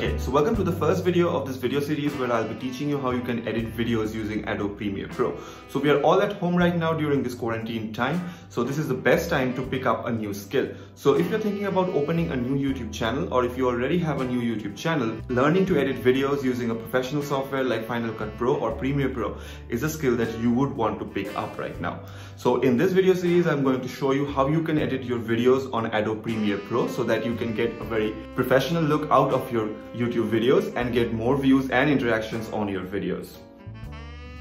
Okay, so welcome to the first video of this video series where I'll be teaching you how you can edit videos using Adobe Premiere Pro. So we are all at home right now during this quarantine time, so this is the best time to pick up a new skill. So if you're thinking about opening a new YouTube channel or if you already have a new YouTube channel, learning to edit videos using a professional software like Final Cut Pro or Premiere Pro is a skill that you would want to pick up right now. So in this video series, I'm going to show you how you can edit your videos on Adobe Premiere Pro so that you can get a very professional look out of your YouTube videos and get more views and interactions on your videos.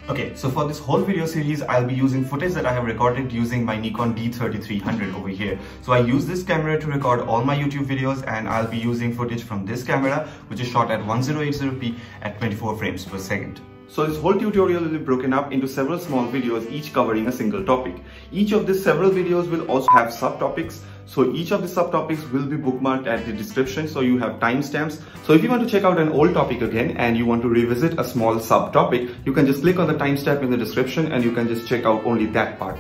Okay, so for this whole video series, I'll be using footage that I have recorded using my Nikon D3300 over here. So I use this camera to record all my YouTube videos and I'll be using footage from this camera, which is shot at 1080p at 24 frames per second. So this whole tutorial will be broken up into several small videos, each covering a single topic. Each of these several videos will also have subtopics so each of the subtopics will be bookmarked at the description so you have timestamps. So if you want to check out an old topic again and you want to revisit a small subtopic, you can just click on the timestamp in the description and you can just check out only that part.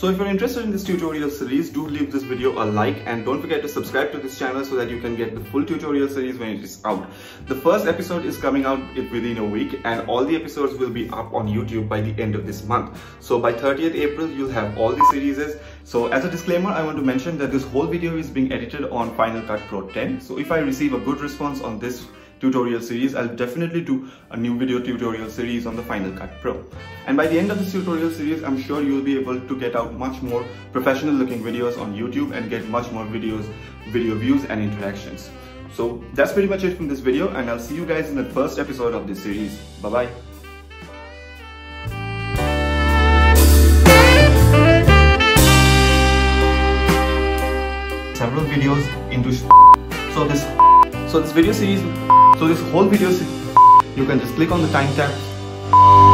So if you're interested in this tutorial series, do leave this video a like and don't forget to subscribe to this channel so that you can get the full tutorial series when it is out. The first episode is coming out within a week and all the episodes will be up on YouTube by the end of this month. So by 30th April, you'll have all the series. So as a disclaimer, I want to mention that this whole video is being edited on Final Cut Pro 10. So if I receive a good response on this tutorial series, I'll definitely do a new video tutorial series on the Final Cut Pro. And by the end of this tutorial series, I'm sure you'll be able to get out much more professional looking videos on YouTube and get much more videos, video views and interactions. So that's pretty much it from this video and I'll see you guys in the first episode of this series. Bye bye. several videos into so this so this video series so this whole video you can just click on the timestamp